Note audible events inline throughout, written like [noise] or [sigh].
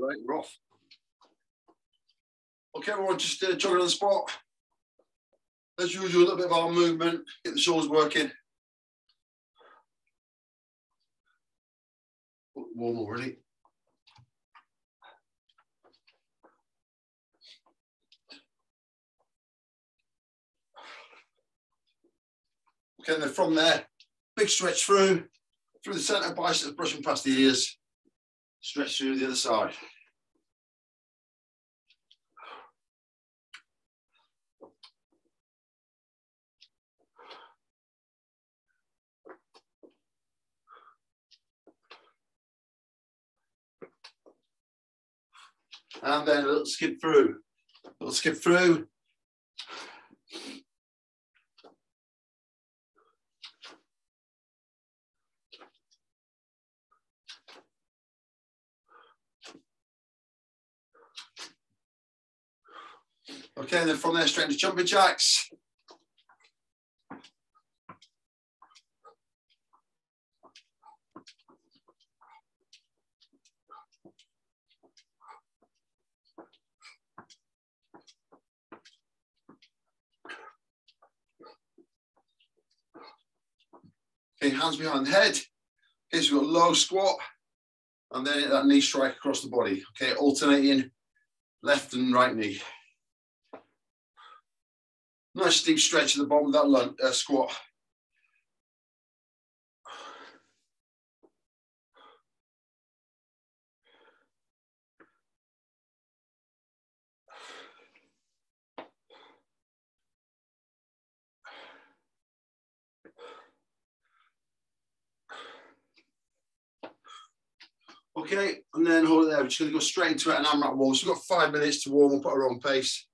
right, we're off. Okay, everyone, just uh, jogging on the spot. As usual, a little bit of arm movement, get the shoulders working. Warm already. Okay, then from there, big stretch through, through the center biceps, brushing past the ears, stretch through the other side. And then a little skip through, a little skip through, Okay, then from there straight into jumping jacks. Okay, hands behind the head. Okay, so we've got low squat and then that knee strike across the body. Okay, alternating left and right knee. Nice deep stretch at the bottom of that lunge, uh, squat. Okay, and then hold it there. We're just going to go straight into it, and I'm not warm. So we've got five minutes to warm up at our own pace.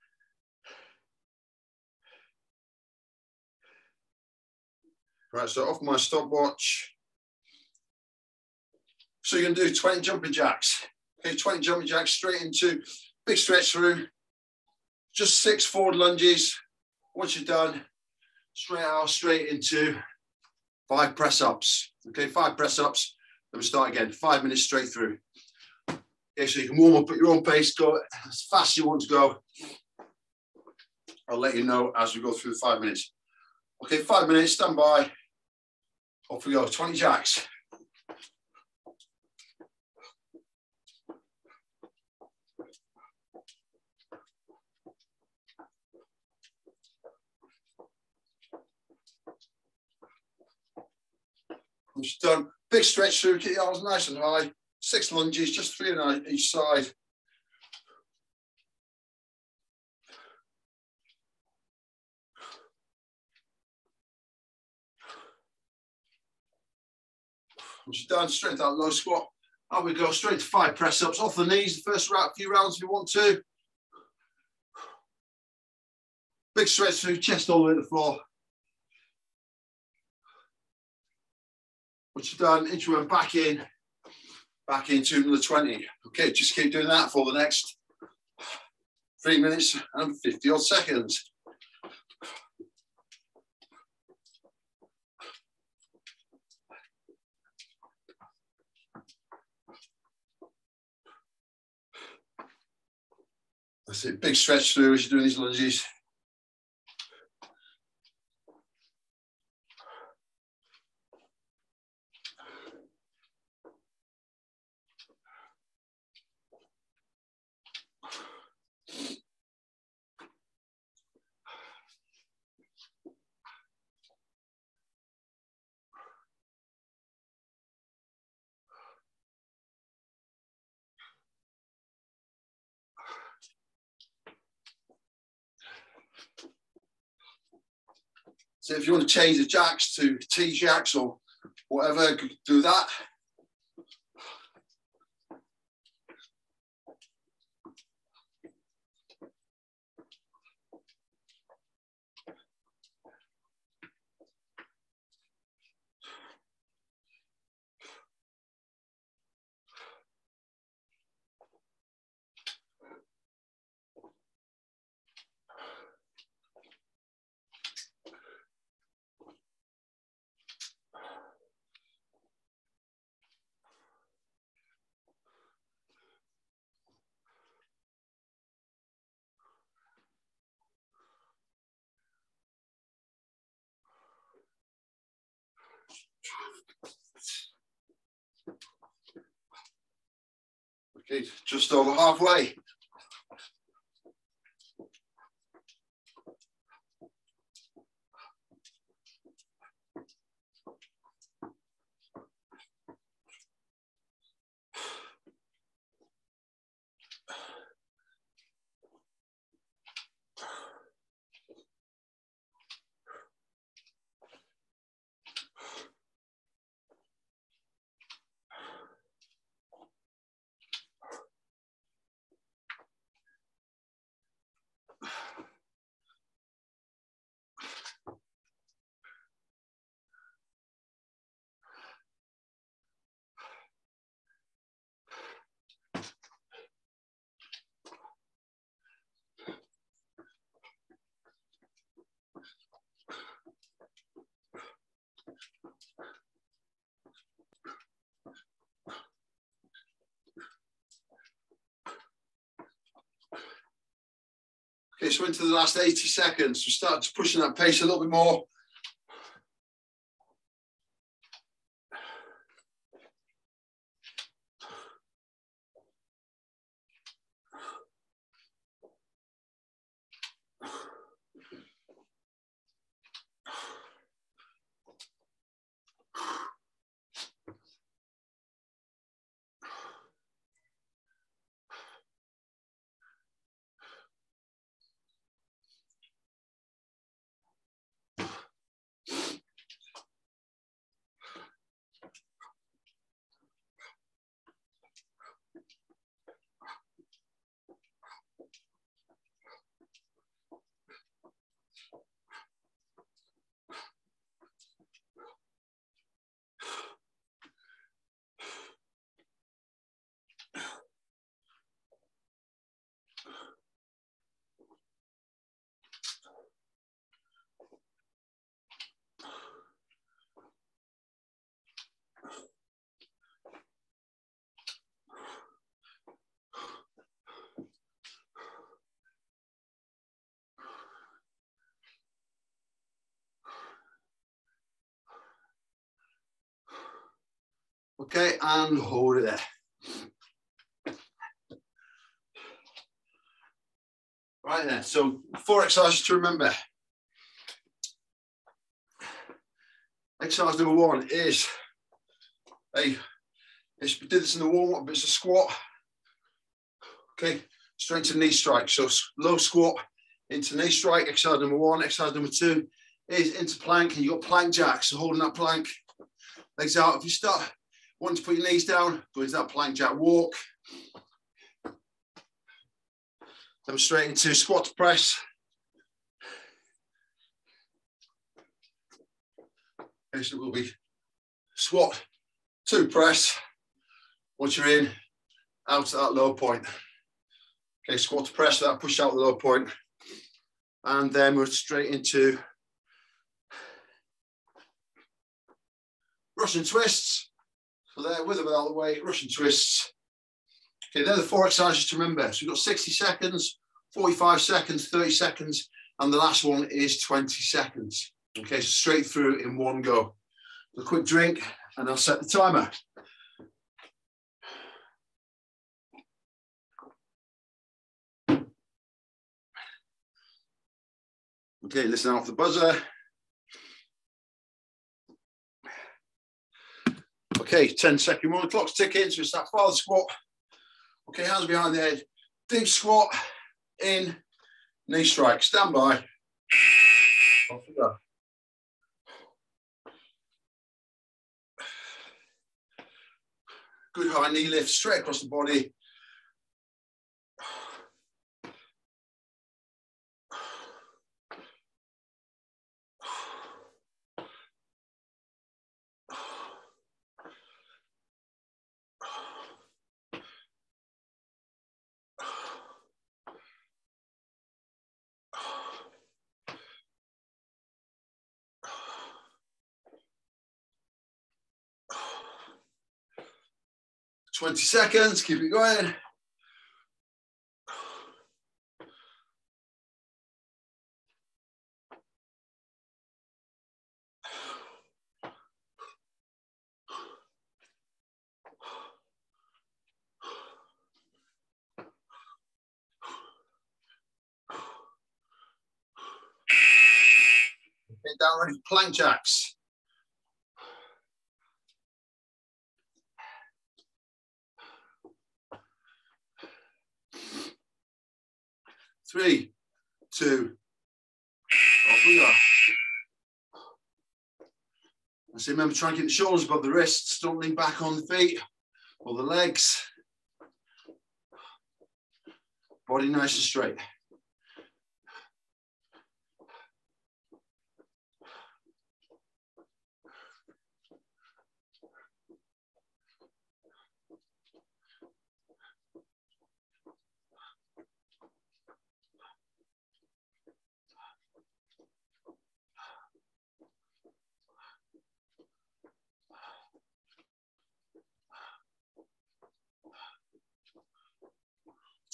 Right, so off my stopwatch. So you're gonna do 20 jumping jacks. Okay, 20 jumping jacks straight into big stretch through. Just six forward lunges. Once you're done, straight out, straight into five press ups. Okay, five press ups. Let me start again, five minutes straight through. Okay, so you can warm up at your own pace, go as fast as you want to go. I'll let you know as we go through the five minutes. Okay, five minutes, stand by. Off we go, 20 jacks. Just done. Big stretch through, keep your arms nice and high. Six lunges, just three on each side. Once you're done, straight that low squat. And we go straight to five press ups off the knees. The first round, a few rounds if you want to. Big stretch through, chest all the way to the floor. Once you're done, inchworm back in, back into another 20. Okay, just keep doing that for the next three minutes and 50 odd seconds. That's it, big stretch through as you're doing these lunges. So if you want to change the jacks to T jacks or whatever, do that. Okay, just over halfway. Okay, so into the last 80 seconds, we start pushing that pace a little bit more. Okay, and hold it there. Right then, so four exercises to remember. Exercise number one is a, we did this in the warm up, but it's a squat. Okay, straight to knee strike. So low squat into knee strike, exercise number one. Exercise number two is into plank, and you've got plank jacks. So holding that plank, legs out. If you start once you put your knees down, go into that plank jack walk. Then straight into squat press. So will be squat to press. Once you're in, out to that low point. Okay, squat to press that, push out the low point. And then we're straight into Russian twists. So there, with or without the weight, Russian twists. Okay, they're the four exercises to remember. So we've got 60 seconds, 45 seconds, 30 seconds, and the last one is 20 seconds. Okay, so straight through in one go. A quick drink, and I'll set the timer. Okay, listen off the buzzer. Okay, 10 second one, clock's ticking, so it's that father squat. Okay, hands behind the head. Deep squat, in, knee strike, stand by. Off we go. Good high knee lift, straight across the body. 20 seconds, keep it going. down ready plank jacks. Three, two, off we go. I say remember try and keep the shoulders above the wrists, don't lean back on the feet or the legs. Body nice and straight.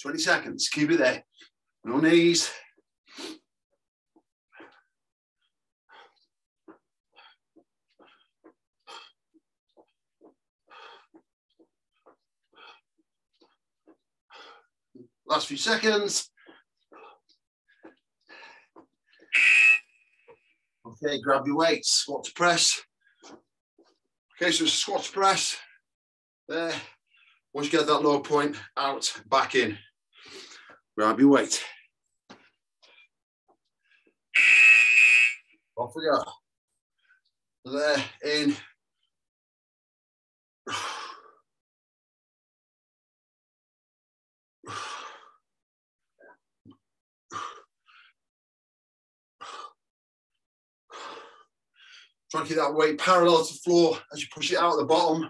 20 seconds. Keep it there. No knees. Last few seconds. Okay, grab your weights, squat to press. Okay, so squat to press. There. Once you get that low point, out, back in. Your weight. Off we go. There, in. Try to keep that weight parallel to the floor as you push it out at the bottom.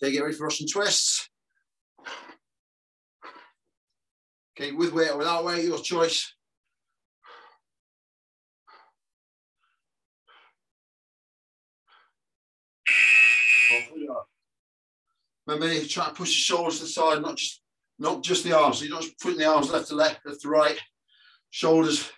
Okay, get ready for Russian twists. Okay, with weight or without weight, your choice. Remember, try to push the shoulders to the side, not just not just the arms. So you're not putting the arms left to left, left to right. Shoulders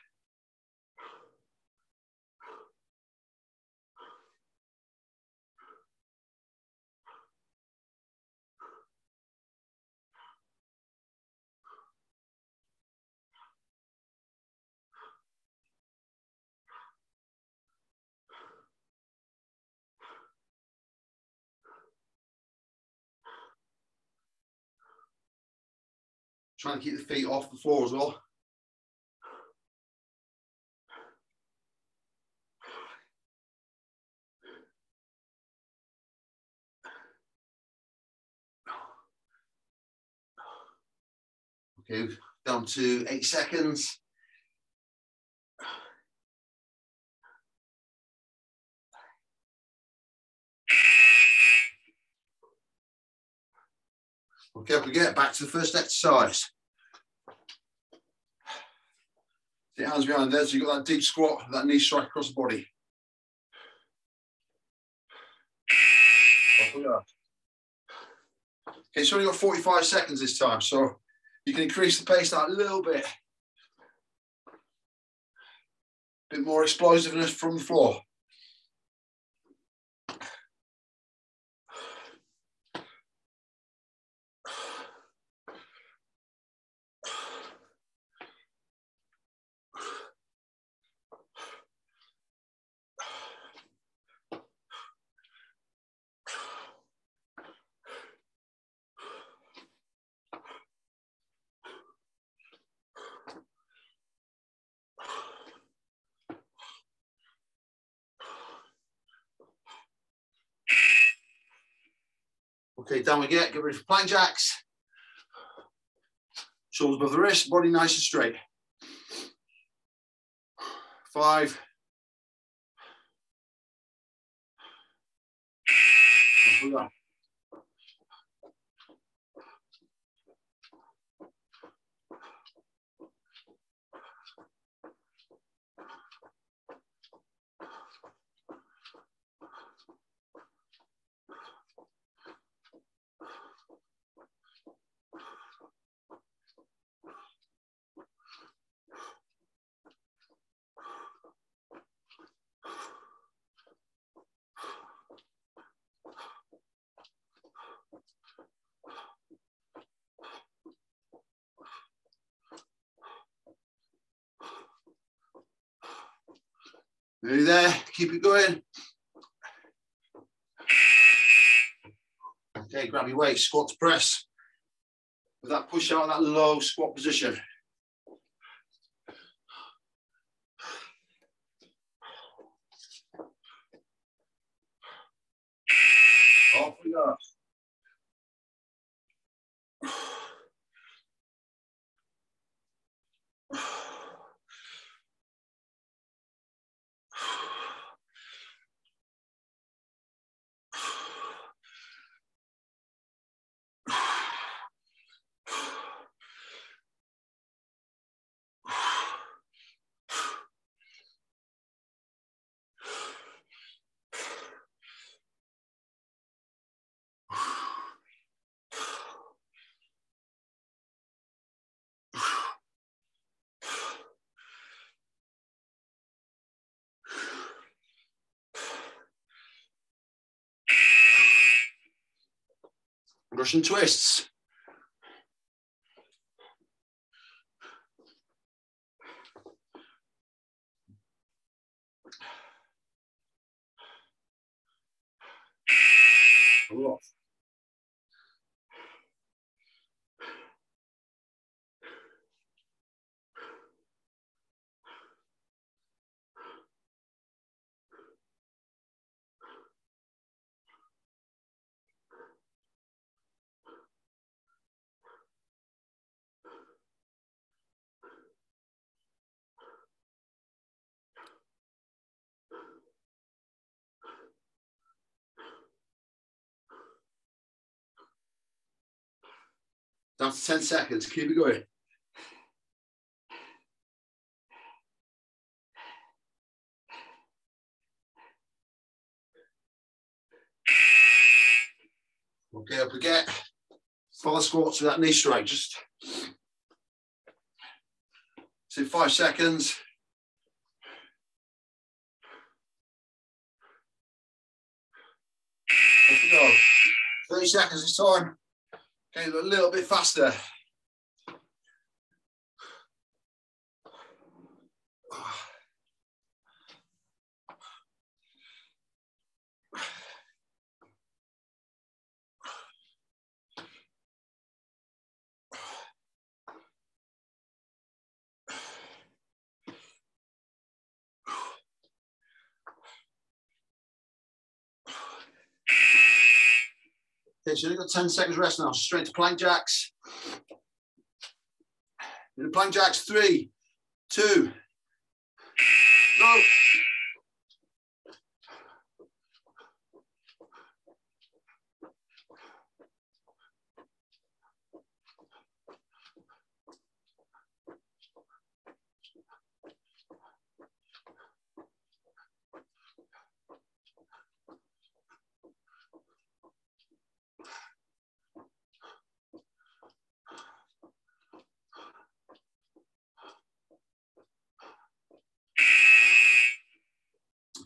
Trying to keep the feet off the floor as well. Okay, down to eight seconds. Okay, we get back to the first exercise. The hands behind there, so you've got that deep squat, that knee strike across the body. Okay, so only got 45 seconds this time, so you can increase the pace that a little bit. A bit more explosiveness from the floor. Okay, down we get. Get ready for plank jacks. Shoulders above the wrist, body nice and straight. Five. There, keep it going. Okay, grab your weight, squat to press. With that push out, of that low squat position. Off we go. Russian twists. Off. To 10 seconds, keep it going. Okay, up we get. Follow squats with that knee straight. Just see five seconds. Off we go. 30 seconds this time. Okay, a little bit faster. Okay, so you've got 10 seconds rest now. Straight to plank jacks. In the plank jacks, three, two, go.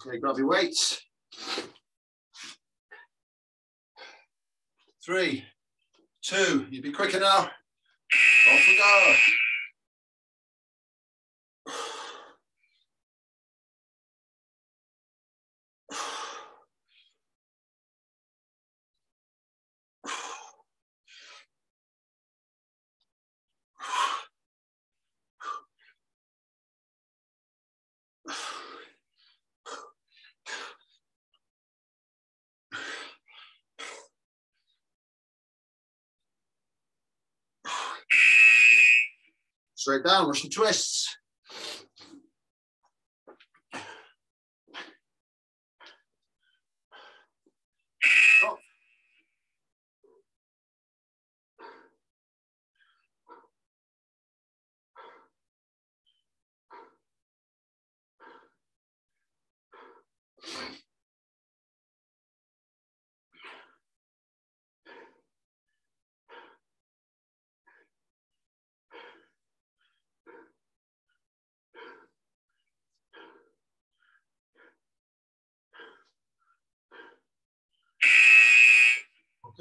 Okay, grab your weights. Three, two, you'd be quicker now. Off we go. Straight down, Russian twists.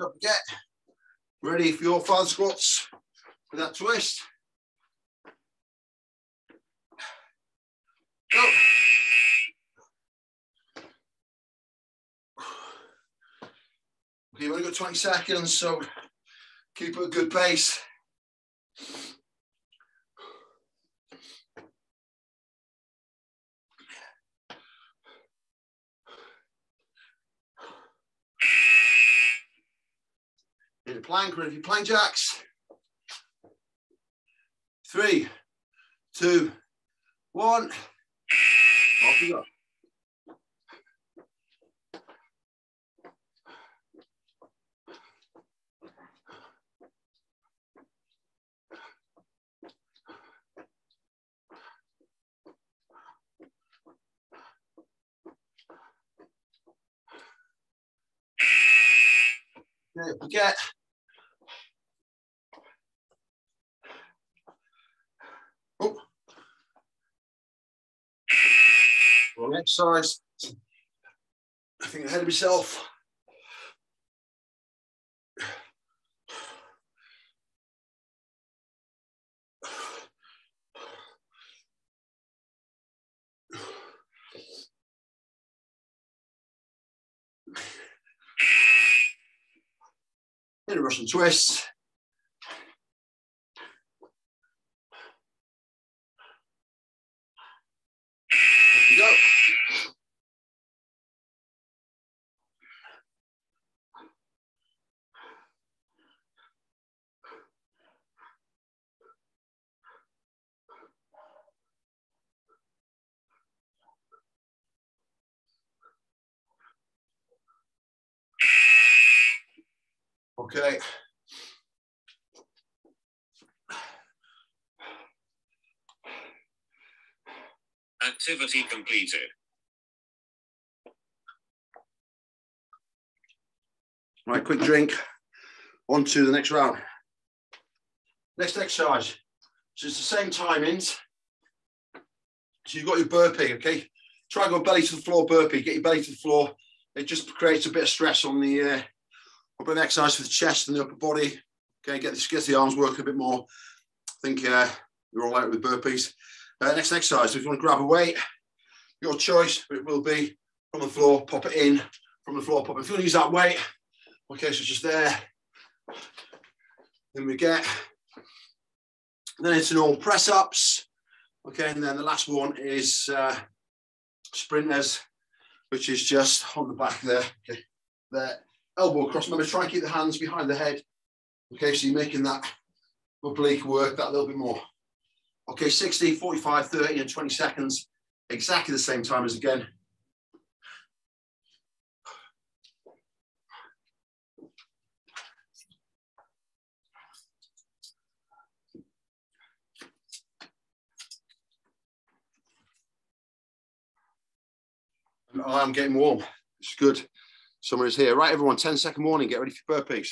Up get. Ready for your fan squats with that twist. Go. Okay, we've only got 20 seconds, so keep at a good pace. In plank, ready for plank jacks. Three, two, one. Off you go. Don't. Oh. Exercise. I think ahead of myself. A Russian twist. Okay. Activity completed. Right, quick drink. On to the next round. Next exercise. So it's the same timings. So you've got your burpee, okay? Try and go belly to the floor burpee. Get your belly to the floor. It just creates a bit of stress on the uh, upper exercise for the chest and the upper body. Okay, get the, get the arms working a bit more. I think uh, you're all out with burpees. Uh, next exercise, if you want to grab a weight, your choice, it will be from the floor, pop it in, from the floor, pop it. If you want to use that weight, okay, so it's just there. Then we get, then it's normal press ups. Okay, and then the last one is uh, sprinters, which is just on the back there. Okay, there, elbow across. Remember, try and keep the hands behind the head. Okay, so you're making that oblique work that little bit more. Okay, 60, 45, 30, and 20 seconds, exactly the same time as again. I'm getting warm. It's good. Summer is here. Right, everyone, 10 second warning. Get ready for burpees.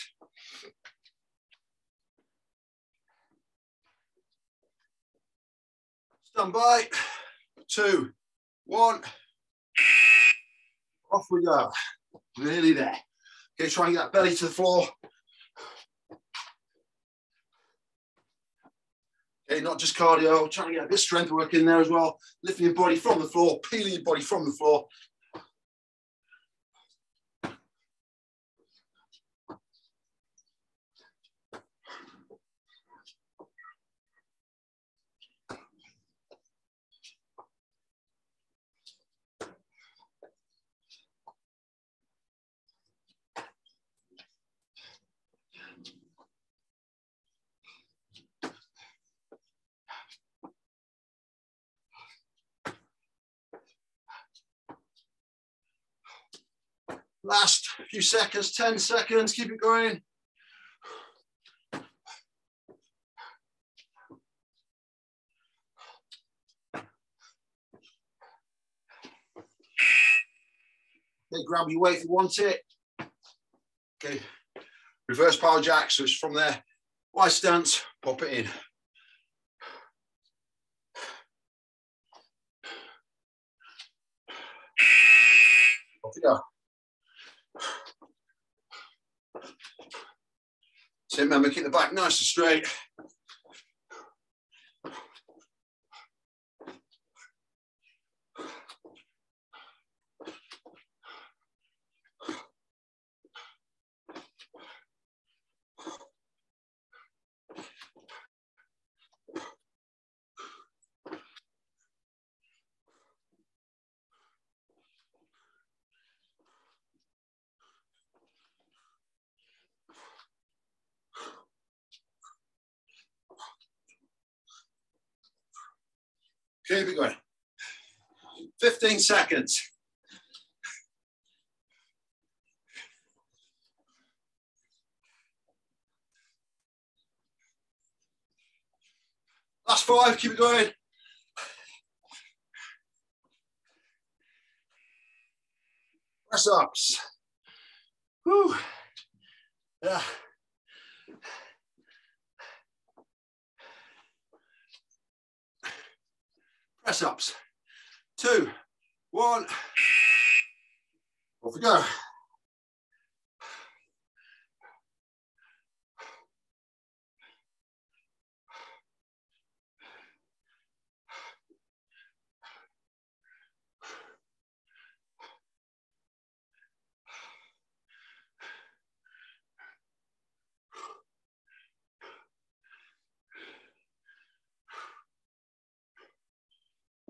Stand by. Two, one. Off we go. Nearly there. Okay, try and get that belly to the floor. Okay, not just cardio, trying to get a bit of strength work in there as well. Lifting your body from the floor, peeling your body from the floor. Last few seconds, 10 seconds, keep it going. Okay, grab your weight if you want it. Okay, reverse power jack, so it's from there. Wide stance, pop it in. Off you go. So remember, keep the back nice and straight. Keep it going. 15 seconds. Last five, keep it going. Press ups. Whew. Yeah. Press ups. Two, one. Off we go.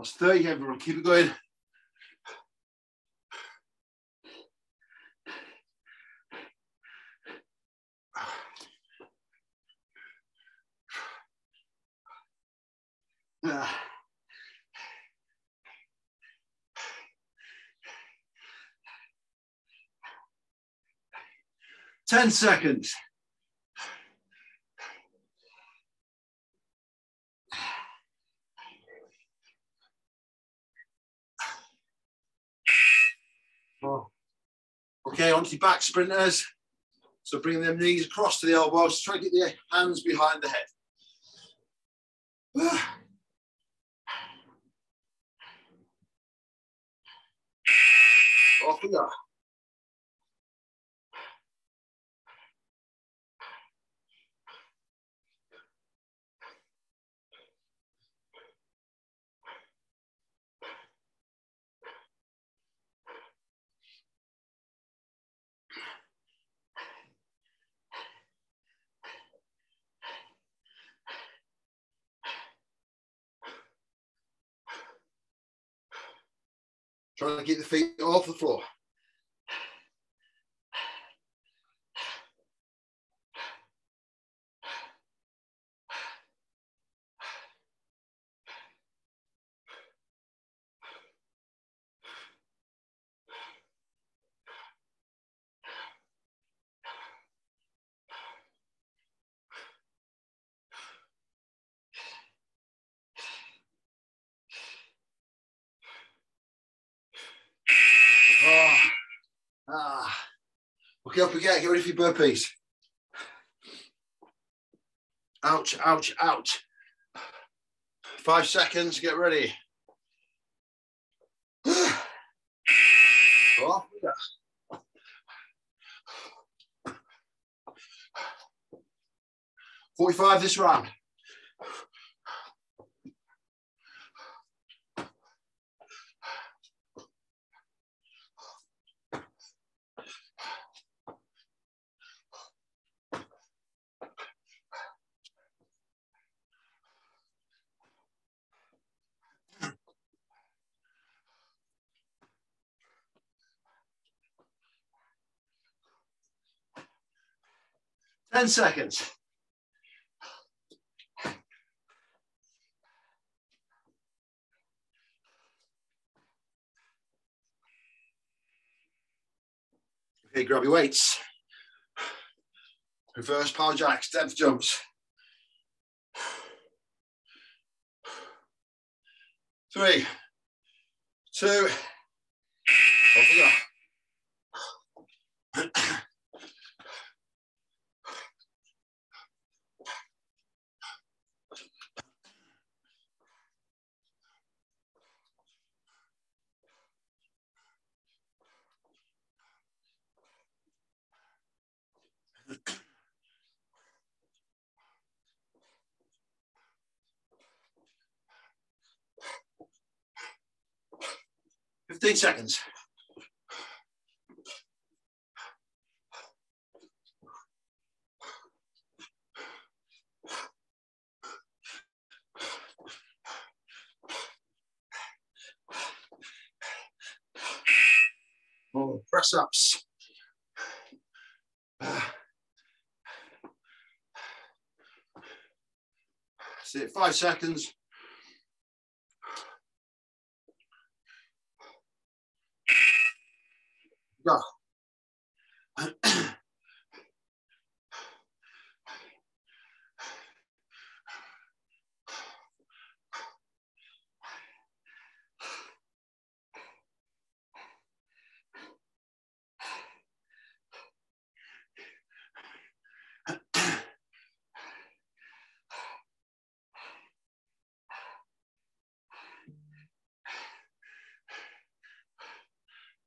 That's 30, everyone. Keep it going. Ten seconds. Oh. Okay, back sprinters. So bring them knees across to the elbows. Try to get the hands behind the head. [sighs] Off we go. Trying to get the feet off the floor. Oh. Ah. Okay, up we get. Get ready for your burpees. Ouch, ouch, ouch. Five seconds, get ready. We. [sighs] Oh. Forty-five this round. 10 seconds. Okay, grab your weights. Reverse power jacks, depth jumps. Three, two, oh, 15 seconds. Oh, press ups. Uh, see it, five seconds. Garro.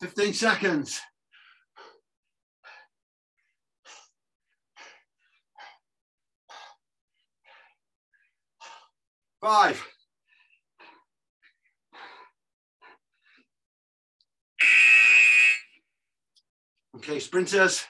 15 seconds. Five. Okay, sprinters.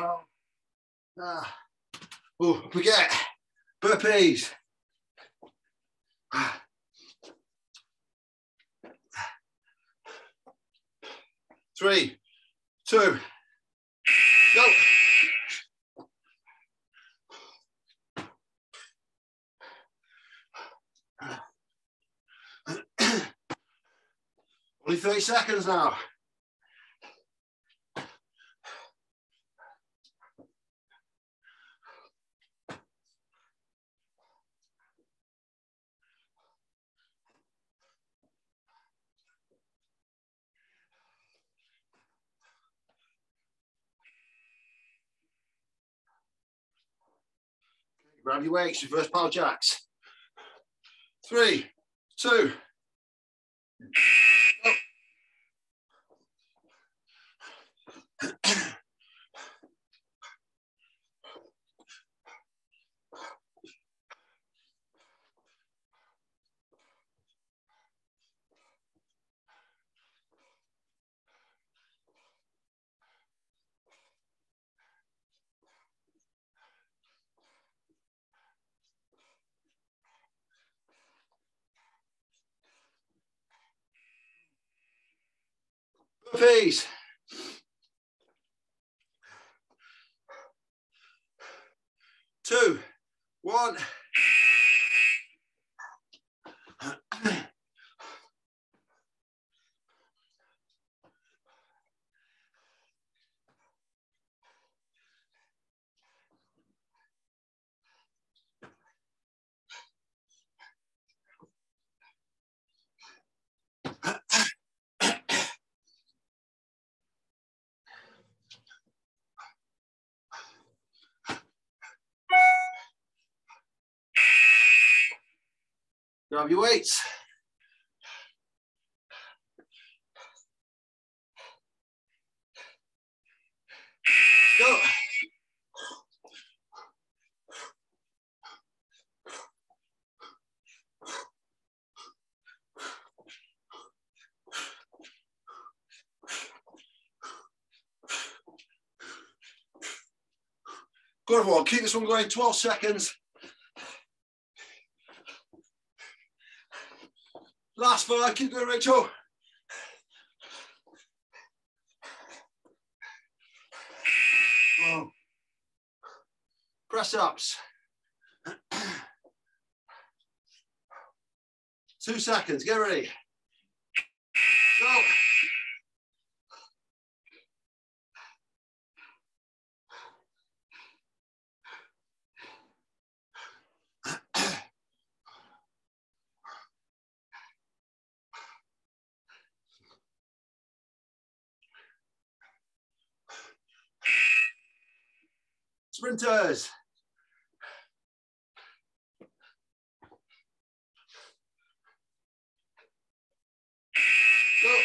Well, ah. Oh, forget burpees. Three, two, go. [clears throat] Only 30 seconds now. Grab your weights, reverse power jacks. Three, two. go. Oh. [clears throat] Burpees. Two, one. Grab your weights. Go. Good one. Keep this one going. 12 seconds. Last five. Keep going, Rachel. Oh. Press ups. Two seconds. Get ready. Go. Sprinters. Go.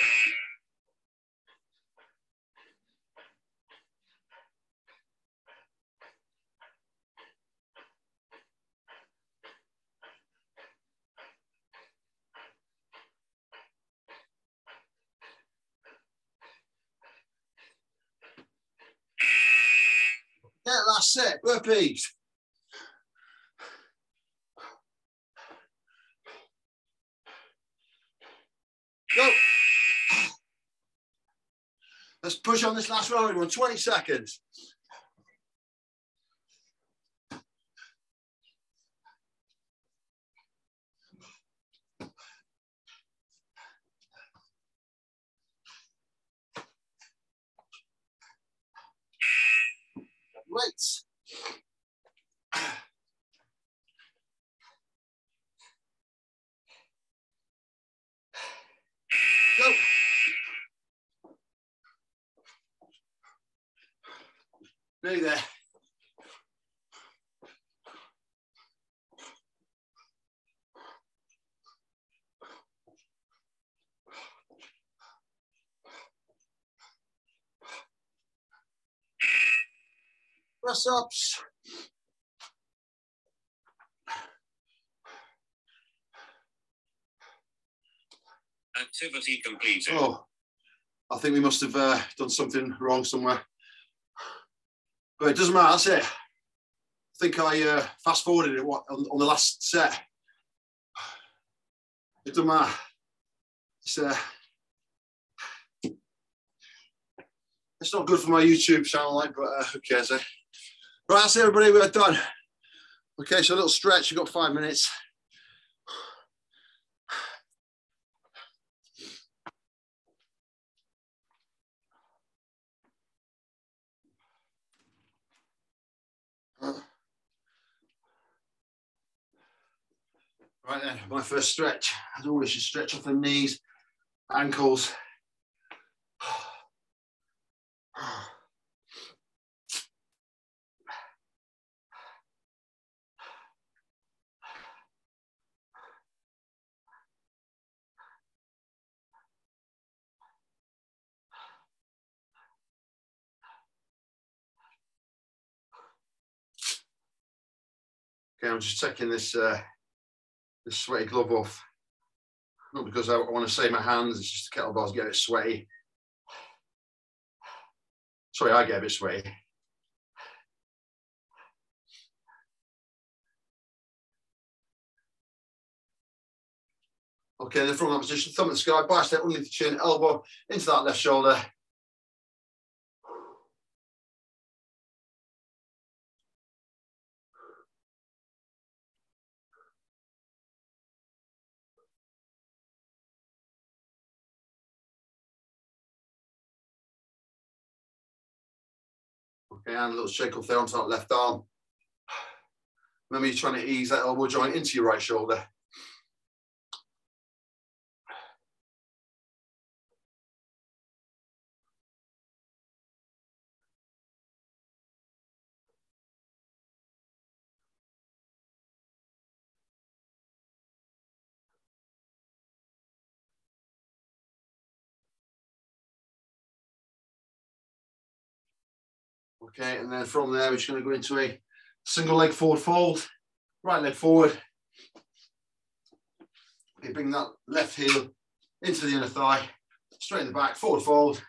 Yeah, last set, burpees. Go. Let's push on this last round, everyone. 20 seconds. Weights. Go. Nearly there. Press ups. Activity completed. Oh, I think we must have uh, done something wrong somewhere. But it doesn't matter, that's it. I think I uh, fast forwarded it on, on the last set. It doesn't matter. It's, uh, it's not good for my YouTube channel, like, but uh, who cares? Eh? Right, that's everybody. We're done. Okay, so a little stretch. You've got five minutes. Right then, my first stretch. As always, you stretch off the knees, ankles. [sighs] [sighs] [sighs] Okay, I'm just taking this uh, this sweaty glove off. Not because I, want to save my hands, it's just the kettlebells get a bit sweaty. Sorry, I get a bit sweaty. Okay, then from that position, thumb in the sky, bicep underneath the chin, elbow into that left shoulder. Okay, and a little shake off there onto that left arm. [sighs] Remember, you're trying to ease that elbow joint into your right shoulder. Okay, and then from there, we're just going to go into a single leg forward fold, right leg forward. Okay, bring that left heel into the inner thigh, straighten the back, forward fold.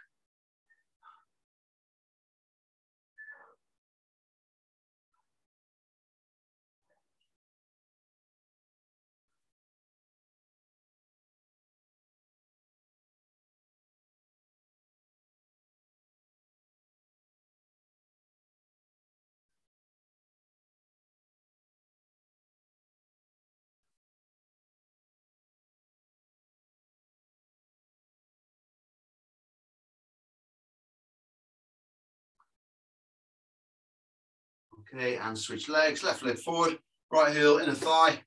Okay, and switch legs, left leg forward, right heel, inner thigh,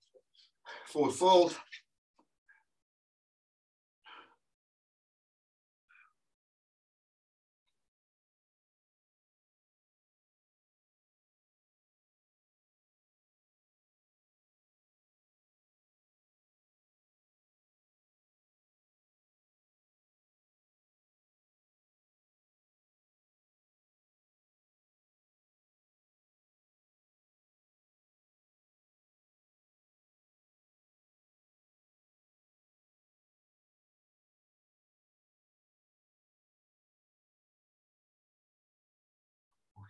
forward fold.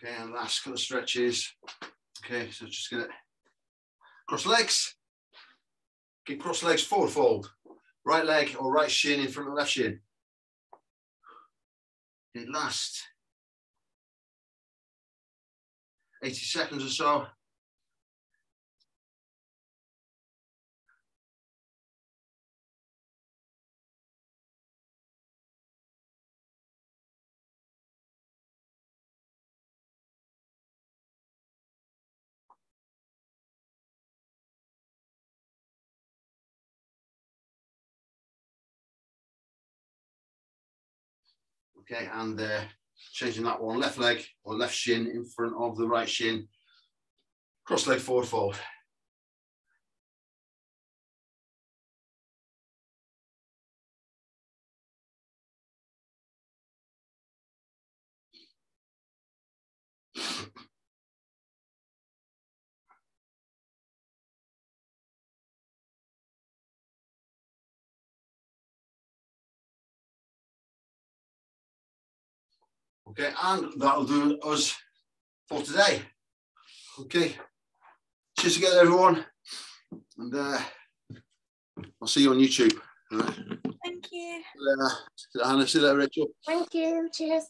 Okay, and last couple of stretches. Okay, so just gonna cross legs. Okay, cross legs forward fold. Right leg or right shin in front of left shin. Okay, last 80 seconds or so. Okay, and uh, changing that one, left leg or left shin in front of the right shin. Cross leg forward fold. Okay, and that'll do us for today. Okay, cheers again, everyone, and uh, I'll see you on YouTube. All right. Thank you. Uh, Hannah, see you later, Rachel. Thank you. Cheers.